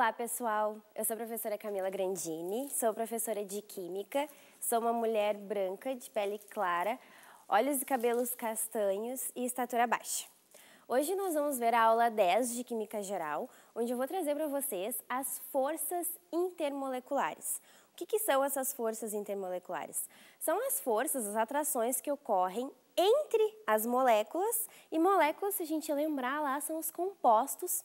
Olá, pessoal. Eu sou a professora Camila Grandini, sou professora de Química, sou uma mulher branca, de pele clara, olhos e cabelos castanhos e estatura baixa. Hoje nós vamos ver a aula 10 de Química Geral, onde eu vou trazer para vocês as forças intermoleculares. O que, que são essas forças intermoleculares? São as forças, as atrações que ocorrem entre as moléculas, e moléculas, se a gente lembrar lá, são os compostos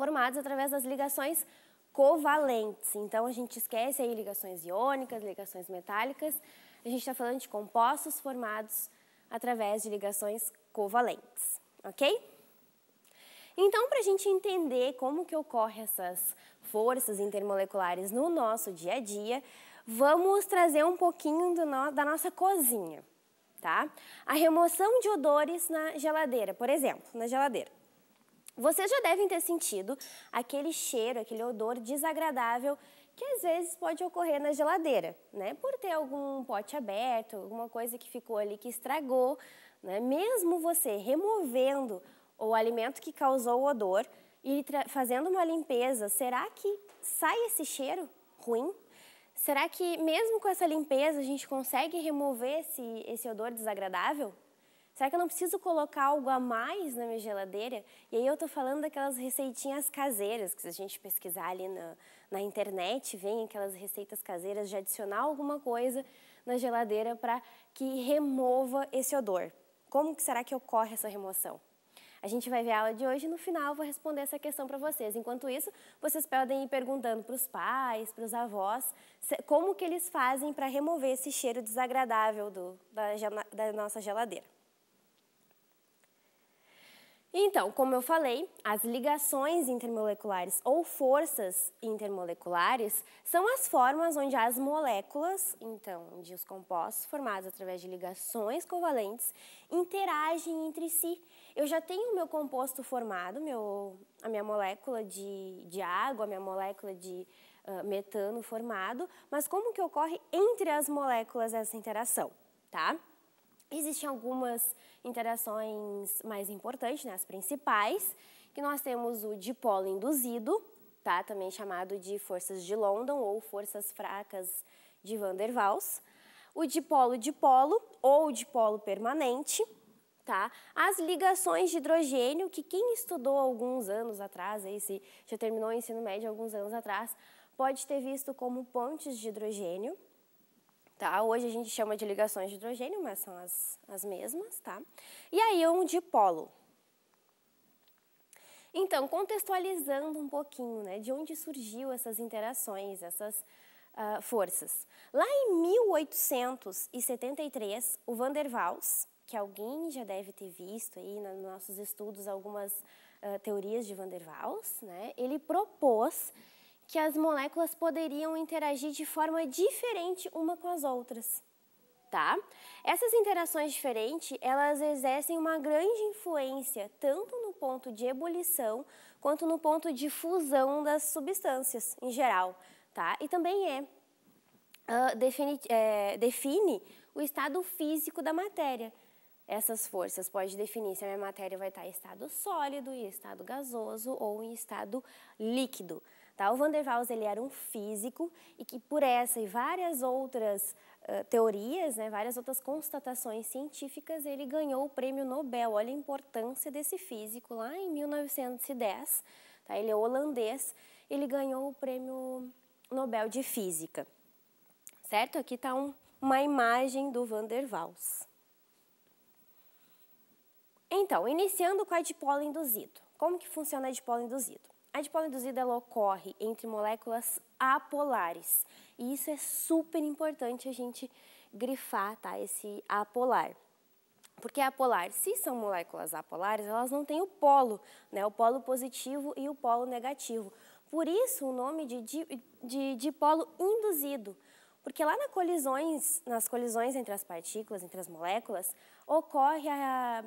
formados através das ligações covalentes. Então, a gente esquece aí ligações iônicas, ligações metálicas. A gente está falando de compostos formados através de ligações covalentes, ok? Então, para a gente entender como que ocorrem essas forças intermoleculares no nosso dia a dia, vamos trazer um pouquinho no, da nossa cozinha, tá? A remoção de odores na geladeira, por exemplo, na geladeira. Vocês já devem ter sentido aquele cheiro, aquele odor desagradável que às vezes pode ocorrer na geladeira, né? Por ter algum pote aberto, alguma coisa que ficou ali que estragou, né? Mesmo você removendo o alimento que causou o odor e fazendo uma limpeza, será que sai esse cheiro ruim? Será que mesmo com essa limpeza a gente consegue remover esse, esse odor desagradável? Será que eu não preciso colocar algo a mais na minha geladeira? E aí eu estou falando daquelas receitinhas caseiras, que se a gente pesquisar ali na, na internet, vem aquelas receitas caseiras de adicionar alguma coisa na geladeira para que remova esse odor. Como que será que ocorre essa remoção? A gente vai ver a aula de hoje e no final eu vou responder essa questão para vocês. Enquanto isso, vocês podem ir perguntando para os pais, para os avós, como que eles fazem para remover esse cheiro desagradável do, da, da nossa geladeira. Então, como eu falei, as ligações intermoleculares ou forças intermoleculares são as formas onde as moléculas, então, onde os compostos formados através de ligações covalentes interagem entre si. Eu já tenho o meu composto formado, meu, a minha molécula de, de água, a minha molécula de uh, metano formado, mas como que ocorre entre as moléculas essa interação, tá? Existem algumas interações mais importantes, né, as principais, que nós temos o dipolo induzido, tá, também chamado de forças de London ou forças fracas de Van der Waals, o dipolo-dipolo ou dipolo permanente, tá? As ligações de hidrogênio, que quem estudou alguns anos atrás, aí se já terminou o ensino médio alguns anos atrás, pode ter visto como pontes de hidrogênio, Tá? Hoje a gente chama de ligações de hidrogênio, mas são as, as mesmas. Tá? E aí um dipolo. Então, contextualizando um pouquinho, né, de onde surgiu essas interações, essas uh, forças. Lá em 1873, o Van der Waals, que alguém já deve ter visto aí nos nossos estudos algumas uh, teorias de Van der Waals, né, ele propôs que as moléculas poderiam interagir de forma diferente uma com as outras. Tá? Essas interações diferentes, elas exercem uma grande influência tanto no ponto de ebulição quanto no ponto de fusão das substâncias em geral, tá? E também é, uh, define, é, define o estado físico da matéria. Essas forças podem definir se a minha matéria vai estar em estado sólido, em estado gasoso ou em estado líquido. Tá? O Van der Waals ele era um físico e que por essa e várias outras uh, teorias, né, várias outras constatações científicas, ele ganhou o prêmio Nobel. Olha a importância desse físico lá em 1910. Tá? Ele é holandês, ele ganhou o prêmio Nobel de Física. Certo? Aqui está um, uma imagem do Van der Waals. Então, iniciando com a dipolo induzido. Como que funciona a dipolo induzido? A dipolo induzida ela ocorre entre moléculas apolares. E isso é super importante a gente grifar, tá? Esse apolar. Porque apolar, se são moléculas apolares, elas não têm o polo, né? O polo positivo e o polo negativo. Por isso o nome de, de, de dipolo induzido. Porque lá nas colisões, nas colisões entre as partículas, entre as moléculas, ocorre a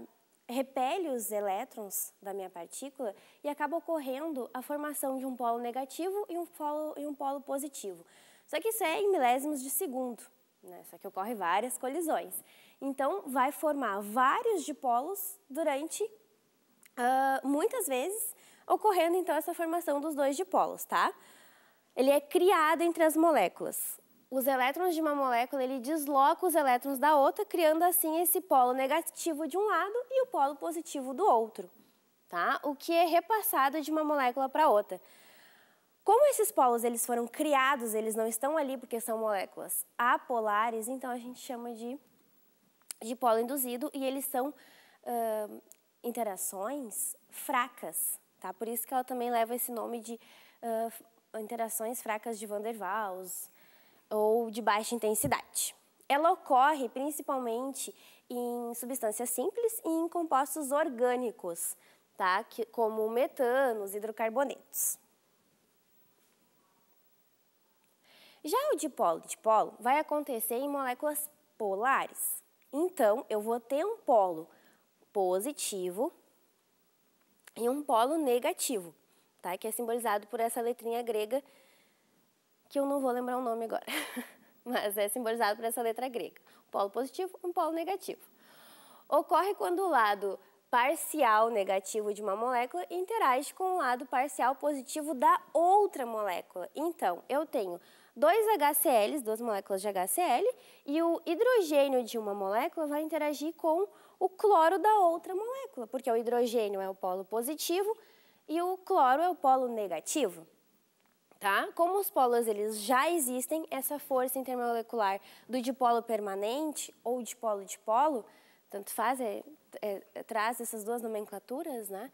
repele os elétrons da minha partícula e acaba ocorrendo a formação de um polo negativo e um polo, e um polo positivo. Só que isso é em milésimos de segundo, né? só que ocorre várias colisões. Então, vai formar vários dipolos durante, uh, muitas vezes, ocorrendo então essa formação dos dois dipolos, tá? Ele é criado entre as moléculas. Os elétrons de uma molécula, ele desloca os elétrons da outra, criando assim esse polo negativo de um lado e o polo positivo do outro, tá? O que é repassado de uma molécula para outra. Como esses polos eles foram criados, eles não estão ali porque são moléculas apolares, então a gente chama de, de polo induzido e eles são uh, interações fracas, tá? Por isso que ela também leva esse nome de uh, interações fracas de Van der Waals ou de baixa intensidade. Ela ocorre principalmente em substâncias simples e em compostos orgânicos, tá? Que, como metanos, hidrocarbonetos. Já o dipolo-dipolo vai acontecer em moléculas polares. Então, eu vou ter um polo positivo e um polo negativo, tá? que é simbolizado por essa letrinha grega, que eu não vou lembrar o nome agora, mas é simbolizado por essa letra grega. Um polo positivo, um polo negativo. Ocorre quando o lado parcial negativo de uma molécula interage com o lado parcial positivo da outra molécula. Então, eu tenho dois HCl, duas moléculas de HCl, e o hidrogênio de uma molécula vai interagir com o cloro da outra molécula, porque o hidrogênio é o polo positivo e o cloro é o polo negativo. Tá? Como os polos eles já existem, essa força intermolecular do dipolo permanente ou dipolo-dipolo, tanto faz, é, é, traz essas duas nomenclaturas, né?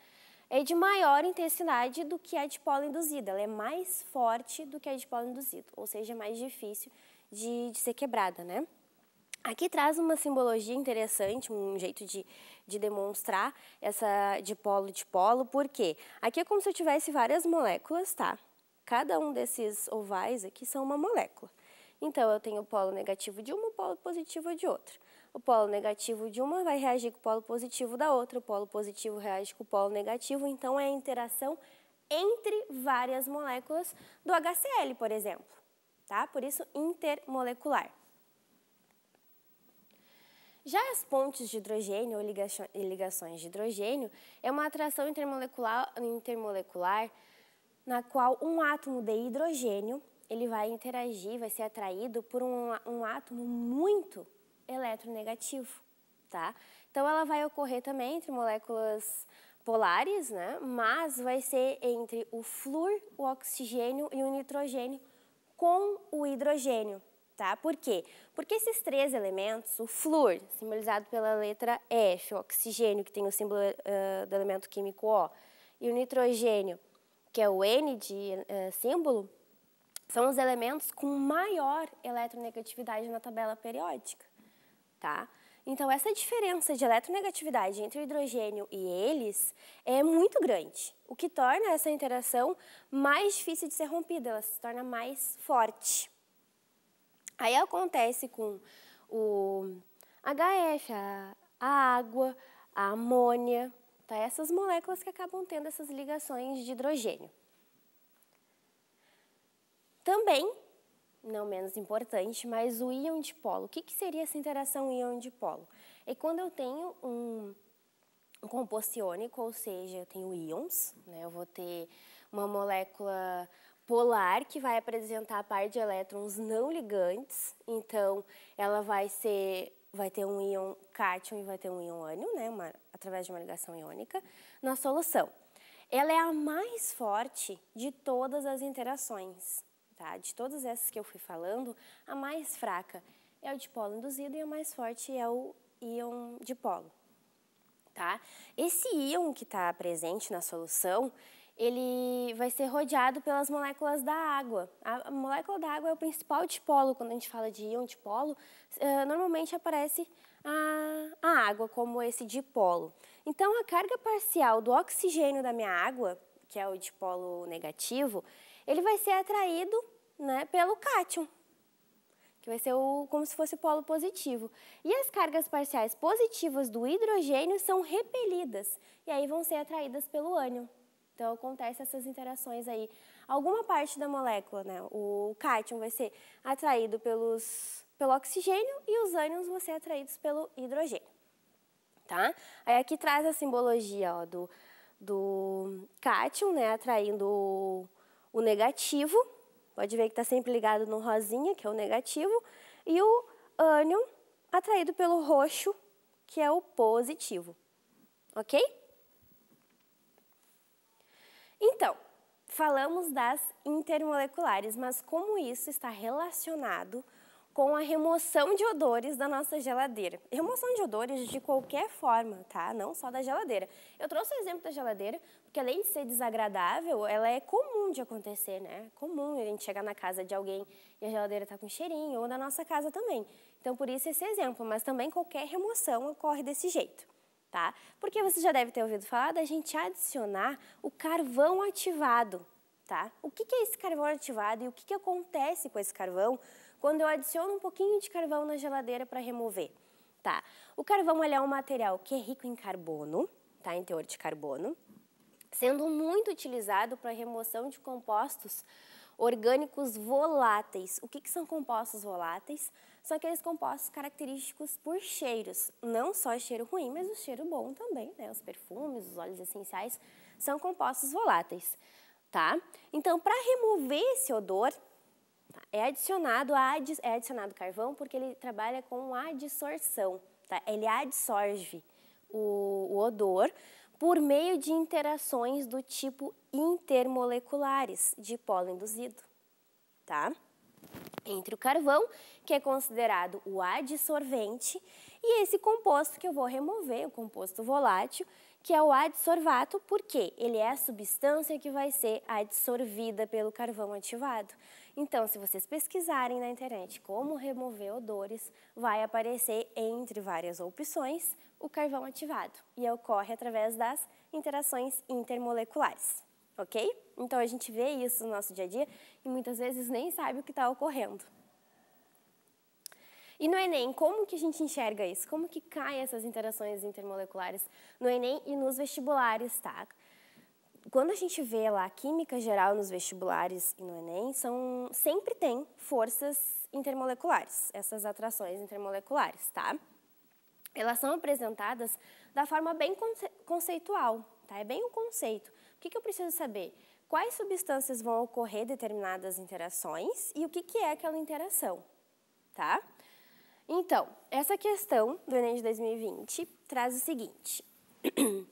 é de maior intensidade do que a dipolo induzida. Ela é mais forte do que a dipolo induzida, ou seja, é mais difícil de, de ser quebrada, né? Aqui traz uma simbologia interessante, um jeito de, de demonstrar essa dipolo-dipolo, porque aqui é como se eu tivesse várias moléculas, tá? Cada um desses ovais aqui são uma molécula. Então, eu tenho o polo negativo de uma, o polo positivo de outra. O polo negativo de uma vai reagir com o polo positivo da outra, o polo positivo reage com o polo negativo, então é a interação entre várias moléculas do HCl, por exemplo, tá? Por isso, intermolecular. Já as pontes de hidrogênio ou ligações de hidrogênio é uma atração intermolecular, intermolecular na qual um átomo de hidrogênio ele vai interagir, vai ser atraído por um, um átomo muito eletronegativo, tá? Então, ela vai ocorrer também entre moléculas polares, né? Mas vai ser entre o flúor, o oxigênio e o nitrogênio com o hidrogênio, tá? Por quê? Porque esses três elementos, o flúor, simbolizado pela letra F, o oxigênio, que tem o símbolo uh, do elemento químico O, e o nitrogênio, que é o N de uh, símbolo, são os elementos com maior eletronegatividade na tabela periódica tá? Então, essa diferença de eletronegatividade entre o hidrogênio e eles é muito grande, o que torna essa interação mais difícil de ser rompida, ela se torna mais forte. Aí acontece com o HF, a, a água, a amônia, tá? essas moléculas que acabam tendo essas ligações de hidrogênio. Também não menos importante, mas o íon dipolo. O que, que seria essa interação íon dipolo? É quando eu tenho um, um composto iônico, ou seja, eu tenho íons, né? eu vou ter uma molécula polar que vai apresentar a par de elétrons não ligantes, então ela vai ser vai ter um íon cátion e vai ter um íon ânion, né, uma, através de uma ligação iônica, na solução. Ela é a mais forte de todas as interações, tá? De todas essas que eu fui falando, a mais fraca é o dipolo induzido e a mais forte é o íon dipolo, tá? Esse íon que está presente na solução, ele vai ser rodeado pelas moléculas da água. A molécula da água é o principal dipolo. Quando a gente fala de íon dipolo, uh, normalmente aparece a, a água como esse dipolo. Então, a carga parcial do oxigênio da minha água, que é o dipolo negativo, ele vai ser atraído né, pelo cátion, que vai ser o, como se fosse o polo positivo. E as cargas parciais positivas do hidrogênio são repelidas e aí vão ser atraídas pelo ânion. Então, acontece essas interações aí. Alguma parte da molécula, né, o cátion vai ser atraído pelos, pelo oxigênio e os ânions vão ser atraídos pelo hidrogênio. Tá? Aí aqui traz a simbologia ó, do do cátion, né, atraindo o, o negativo. Pode ver que está sempre ligado no rosinha, que é o negativo. E o ânion atraído pelo roxo, que é o positivo. Ok? Então, falamos das intermoleculares, mas como isso está relacionado com a remoção de odores da nossa geladeira. Remoção de odores de qualquer forma, tá? Não só da geladeira. Eu trouxe o exemplo da geladeira, porque além de ser desagradável, ela é comum de acontecer, né? É comum a gente chegar na casa de alguém e a geladeira tá com cheirinho, ou na nossa casa também. Então, por isso esse exemplo, mas também qualquer remoção ocorre desse jeito, tá? Porque você já deve ter ouvido falar da gente adicionar o carvão ativado, tá? O que, que é esse carvão ativado e o que, que acontece com esse carvão quando eu adiciono um pouquinho de carvão na geladeira para remover? Tá? O carvão é um material que é rico em carbono, tá? em teor de carbono, sendo muito utilizado para remoção de compostos orgânicos voláteis. O que, que são compostos voláteis? São aqueles compostos característicos por cheiros, não só cheiro ruim, mas o cheiro bom também, né? Os perfumes, os óleos essenciais são compostos voláteis, tá? Então, para remover esse odor, tá? é adicionado a, é adicionado carvão porque ele trabalha com adsorção, tá? Ele adsorve o, o odor por meio de interações do tipo intermoleculares de polo induzido, tá? Entre o carvão, que é considerado o adsorvente, e esse composto que eu vou remover, o composto volátil, que é o adsorvato, porque ele é a substância que vai ser adsorvida pelo carvão ativado. Então, se vocês pesquisarem na internet como remover odores, vai aparecer entre várias opções o carvão ativado e ocorre através das interações intermoleculares, ok? Então a gente vê isso no nosso dia a dia e muitas vezes nem sabe o que está ocorrendo. E no Enem, como que a gente enxerga isso? Como que caem essas interações intermoleculares no Enem e nos vestibulares, tá? Quando a gente vê lá química geral nos vestibulares e no Enem, são, sempre tem forças intermoleculares, essas atrações intermoleculares, tá? elas são apresentadas da forma bem conceitual, tá? É bem o conceito. O que, que eu preciso saber? Quais substâncias vão ocorrer determinadas interações e o que, que é aquela interação, tá? Então, essa questão do Enem de 2020 traz o seguinte.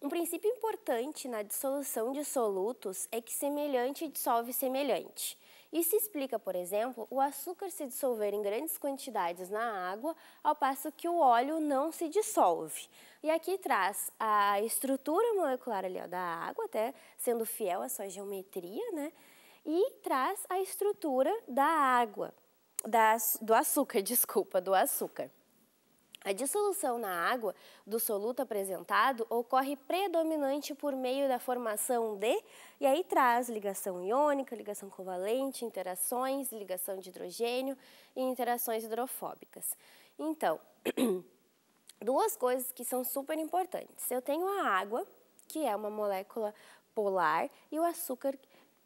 Um princípio importante na dissolução de solutos é que semelhante dissolve semelhante. Isso explica, por exemplo, o açúcar se dissolver em grandes quantidades na água, ao passo que o óleo não se dissolve. E aqui traz a estrutura molecular ali, ó, da água, até sendo fiel à sua geometria, né? E traz a estrutura da água, da, do açúcar, desculpa, do açúcar. A dissolução na água do soluto apresentado ocorre predominante por meio da formação de, e aí traz ligação iônica, ligação covalente, interações, ligação de hidrogênio e interações hidrofóbicas. Então, duas coisas que são super importantes. Eu tenho a água, que é uma molécula polar, e o açúcar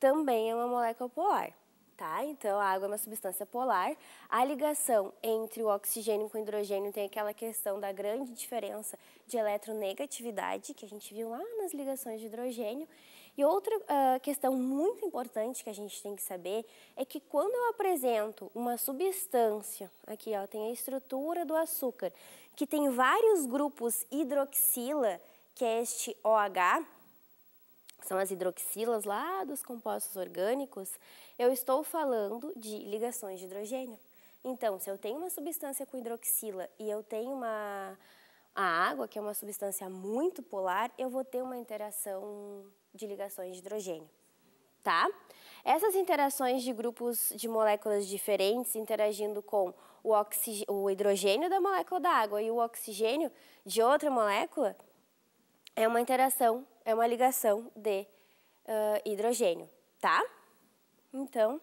também é uma molécula polar tá? Então, a água é uma substância polar. A ligação entre o oxigênio com o hidrogênio tem aquela questão da grande diferença de eletronegatividade, que a gente viu lá nas ligações de hidrogênio. E outra uh, questão muito importante que a gente tem que saber é que quando eu apresento uma substância, aqui ó, tem a estrutura do açúcar, que tem vários grupos hidroxila, que é este OH, são as hidroxilas lá dos compostos orgânicos, eu estou falando de ligações de hidrogênio. Então, se eu tenho uma substância com hidroxila e eu tenho uma a água, que é uma substância muito polar, eu vou ter uma interação de ligações de hidrogênio, tá? Essas interações de grupos de moléculas diferentes interagindo com o, o hidrogênio da molécula da água e o oxigênio de outra molécula é uma interação é uma ligação de uh, hidrogênio, tá? Então,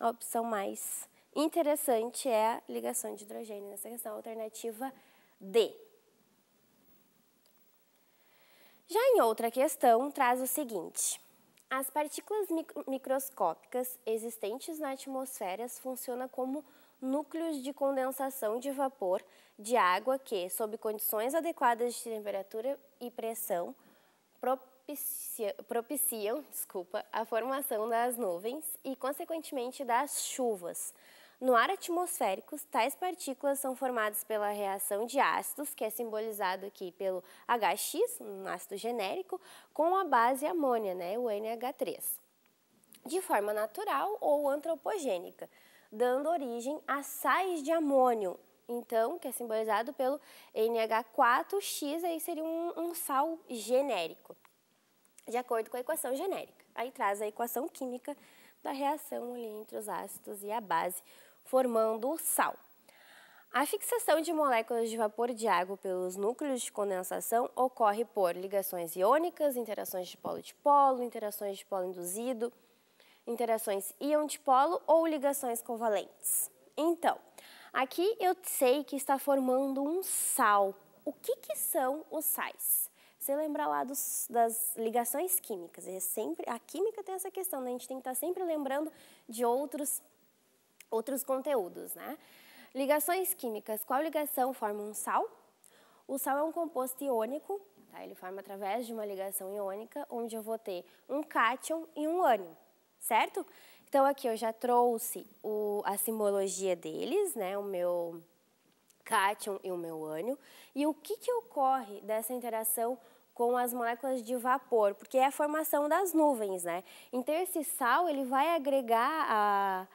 a opção mais interessante é a ligação de hidrogênio nessa questão, alternativa D. Já em outra questão, traz o seguinte. As partículas microscópicas existentes na atmosfera funcionam como núcleos de condensação de vapor de água que, sob condições adequadas de temperatura e pressão, propicia, propiciam desculpa, a formação das nuvens e, consequentemente, das chuvas. No ar atmosférico, tais partículas são formadas pela reação de ácidos, que é simbolizado aqui pelo HX, um ácido genérico, com a base amônia, né, o NH3, de forma natural ou antropogênica, dando origem a sais de amônio, então, que é simbolizado pelo NH4X, aí seria um, um sal genérico, de acordo com a equação genérica. Aí traz a equação química da reação ali entre os ácidos e a base, formando o sal. A fixação de moléculas de vapor de água pelos núcleos de condensação ocorre por ligações iônicas, interações de polo-dipolo, interações de polo induzido, interações íon-dipolo ou ligações covalentes. Então, aqui eu sei que está formando um sal. O que, que são os sais? Você lembra lá dos, das ligações químicas, é sempre, a química tem essa questão, né? a gente tem que estar sempre lembrando de outros outros conteúdos, né? Ligações químicas. Qual ligação forma um sal? O sal é um composto iônico, tá? ele forma através de uma ligação iônica, onde eu vou ter um cátion e um ânion, certo? Então, aqui eu já trouxe o, a simbologia deles, né? o meu cátion e o meu ânion. E o que, que ocorre dessa interação com as moléculas de vapor? Porque é a formação das nuvens, né? Então, esse sal, ele vai agregar a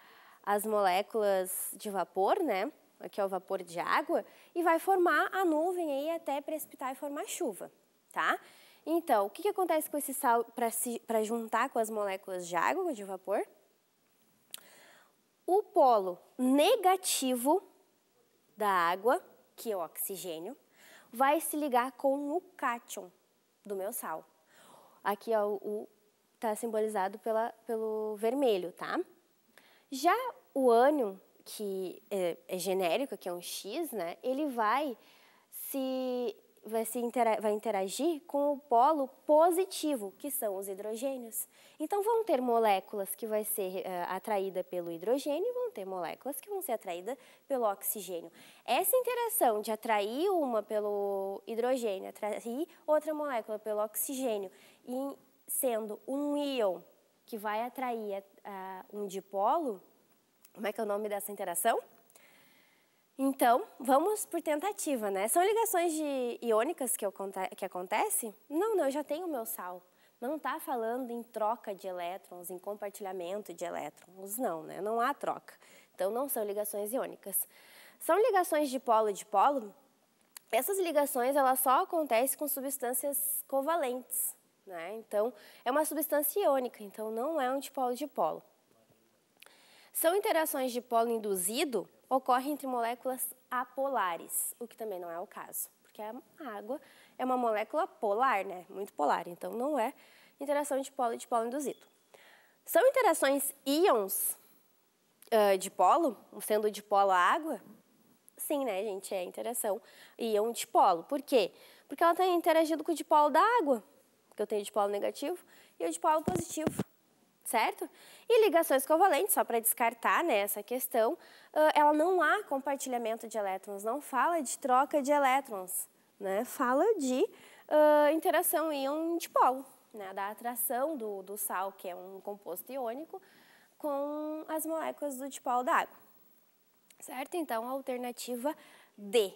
as moléculas de vapor, né? Aqui é o vapor de água, e vai formar a nuvem aí até precipitar e formar chuva, tá? Então, o que, que acontece com esse sal para juntar com as moléculas de água, de vapor? O polo negativo da água, que é o oxigênio, vai se ligar com o cátion do meu sal. Aqui está simbolizado pela, pelo vermelho, tá? Já o ânion, que é, é, genérico, que é um X, né, ele vai se vai, se vai interagir com o polo positivo, que são os hidrogênios. Então, vão ter moléculas que vai ser uh, atraída pelo hidrogênio e vão ter moléculas que vão ser atraídas pelo oxigênio. Essa interação de atrair uma pelo hidrogênio, atrair outra molécula pelo oxigênio, e sendo um íon que vai atrair uh, um dipolo, como é que é o nome dessa interação? Então, vamos por tentativa, né? São ligações de iônicas que, que acontece? Não, não, eu já tenho o meu sal. Não está falando em troca de elétrons, em compartilhamento de elétrons, não, né? Não há troca. Então, não são ligações iônicas. São ligações de polo de polo. Essas ligações, elas só acontecem com substâncias covalentes, né? Então, é uma substância iônica, então não é um dipolo de polo. São interações de polo induzido ocorrem entre moléculas apolares, o que também não é o caso, porque a água é uma molécula polar, né? Muito polar, então não é interação de polo e de polo induzido. São interações íons uh, de polo, sendo de polo a água? Sim, né, gente? É interação íon de polo. Por quê? Porque ela está interagindo com o dipolo da água, que eu tenho dipolo negativo, e o dipolo positivo certo? E ligações covalentes, só para descartar né, essa questão, ela não há compartilhamento de elétrons, não fala de troca de elétrons, né? fala de uh, interação íon-dipolo, né? da atração do, do sal, que é um composto iônico, com as moléculas do dipolo da água. Certo? Então, alternativa D.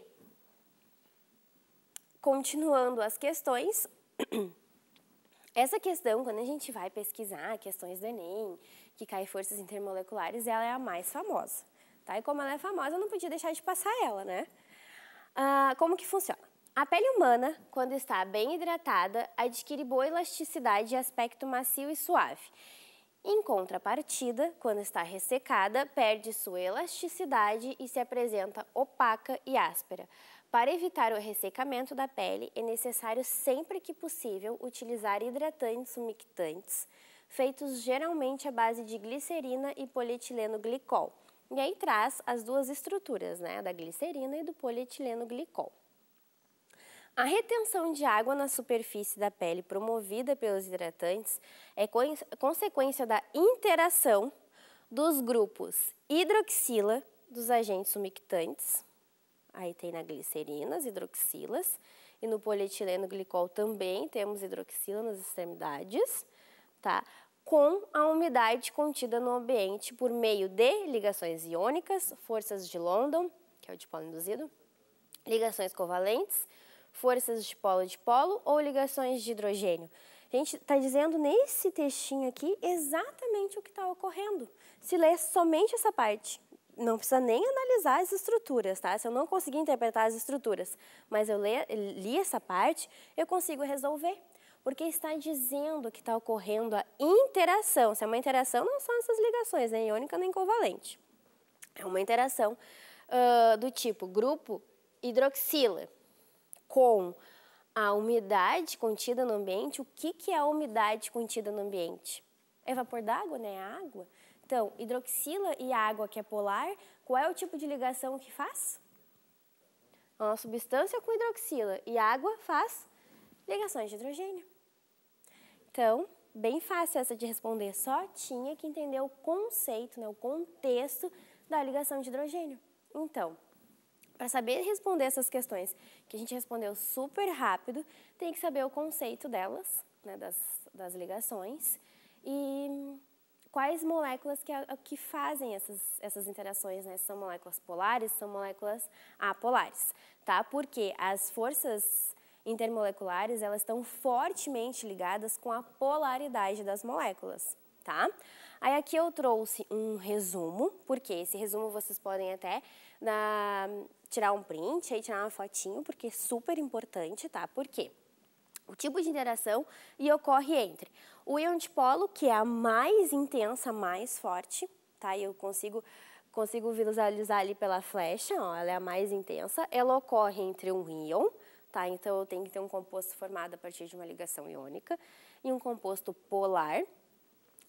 Continuando as questões, Essa questão, quando a gente vai pesquisar questões do Enem, que cai forças intermoleculares, ela é a mais famosa. Tá? E como ela é famosa, eu não podia deixar de passar ela, né? Ah, como que funciona? A pele humana, quando está bem hidratada, adquire boa elasticidade e aspecto macio e suave. Em contrapartida, quando está ressecada, perde sua elasticidade e se apresenta opaca e áspera. Para evitar o ressecamento da pele, é necessário sempre que possível utilizar hidratantes umectantes, feitos geralmente à base de glicerina e polietileno glicol. E aí traz as duas estruturas, né, da glicerina e do polietileno glicol. A retenção de água na superfície da pele promovida pelos hidratantes é consequência da interação dos grupos hidroxila dos agentes umectantes, Aí tem na glicerina, as hidroxilas, e no polietileno glicol também temos hidroxila nas extremidades, tá? Com a umidade contida no ambiente por meio de ligações iônicas, forças de London, que é o dipolo induzido, ligações covalentes, forças de polo de polo ou ligações de hidrogênio. A gente está dizendo nesse textinho aqui exatamente o que está ocorrendo. Se ler somente essa parte, não precisa nem analisar as estruturas, tá? Se eu não conseguir interpretar as estruturas, mas eu li, essa parte, eu consigo resolver. Porque está dizendo que está ocorrendo a interação. Se é uma interação, não são essas ligações, nem iônica nem covalente. É uma interação uh, do tipo grupo hidroxila com a umidade contida no ambiente. O que, que é a umidade contida no ambiente? É vapor d'água, né? É água. Então, hidroxila e água que é polar, qual é o tipo de ligação que faz? Uma substância com hidroxila e água faz ligações de hidrogênio. Então, bem fácil essa de responder, só tinha que entender o conceito, né, o contexto da ligação de hidrogênio. Então, para saber responder essas questões que a gente respondeu super rápido, tem que saber o conceito delas, né, das, das ligações, e quais moléculas que, que fazem essas, essas interações, né? São moléculas polares, são moléculas apolares, tá? Porque as forças intermoleculares, elas estão fortemente ligadas com a polaridade das moléculas, tá? Aí aqui eu trouxe um resumo, porque esse resumo vocês podem até na, tirar um print, aí tirar uma fotinho, porque é super importante, tá? Por quê? o tipo de interação e ocorre entre o íon dipolo, que é a mais intensa, mais forte, tá? Eu consigo consigo visualizar ali pela flecha, ó, ela é a mais intensa. Ela ocorre entre um íon, tá? Então eu tenho que ter um composto formado a partir de uma ligação iônica e um composto polar.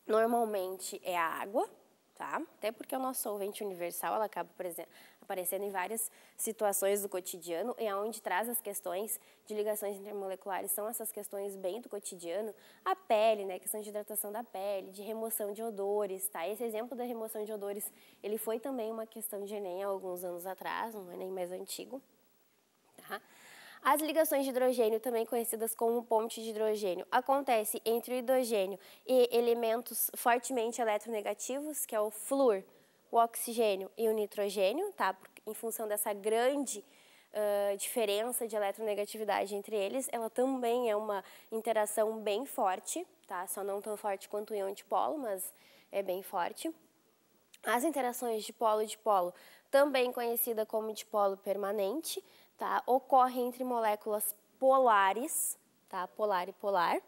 Normalmente é a água, tá? Até porque o nosso solvente universal, ela acaba aparecendo em várias situações do cotidiano e aonde traz as questões de ligações intermoleculares são essas questões bem do cotidiano, a pele, né, questão de hidratação da pele, de remoção de odores, tá? Esse exemplo da remoção de odores, ele foi também uma questão de ENEM há alguns anos atrás, um ENEM mais antigo? As ligações de hidrogênio, também conhecidas como ponte de hidrogênio, acontece entre o hidrogênio e elementos fortemente eletronegativos, que é o flúor, o oxigênio e o nitrogênio, tá? Em função dessa grande uh, diferença de eletronegatividade entre eles, ela também é uma interação bem forte, tá? Só não tão forte quanto o íon dipolo, mas é bem forte. As interações de polo e dipolo, também conhecida como dipolo permanente, tá? Ocorre entre moléculas polares, tá? Polar e polar.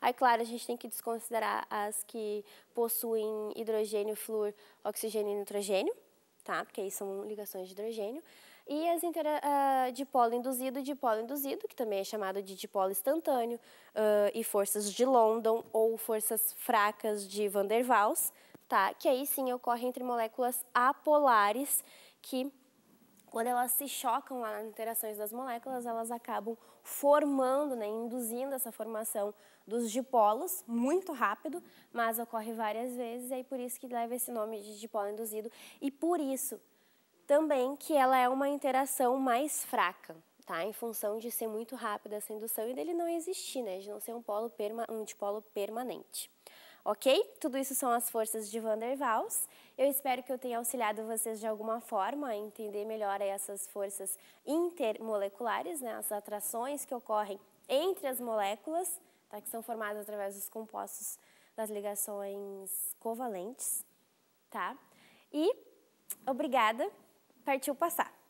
Aí, claro, a gente tem que desconsiderar as que possuem hidrogênio, flúor, oxigênio e nitrogênio, tá? Porque aí são ligações de hidrogênio. E as uh, dipolo induzido e dipolo induzido, que também é chamado de dipolo instantâneo, uh, e forças de London ou forças fracas de Van der Waals, tá? Que aí sim ocorre entre moléculas apolares que quando elas se chocam lá nas interações das moléculas, elas acabam formando, né, induzindo essa formação dos dipolos muito rápido, mas ocorre várias vezes, e é por isso que leva esse nome de dipolo induzido, e por isso também que ela é uma interação mais fraca, tá? Em função de ser muito rápida essa indução e dele não existir, né? De não ser um, polo perma, um dipolo permanente ok? Tudo isso são as forças de Van der Waals. Eu espero que eu tenha auxiliado vocês de alguma forma a entender melhor essas forças intermoleculares, né, as atrações que ocorrem entre as moléculas, tá, que são formadas através dos compostos das ligações covalentes, tá? E obrigada, partiu passar.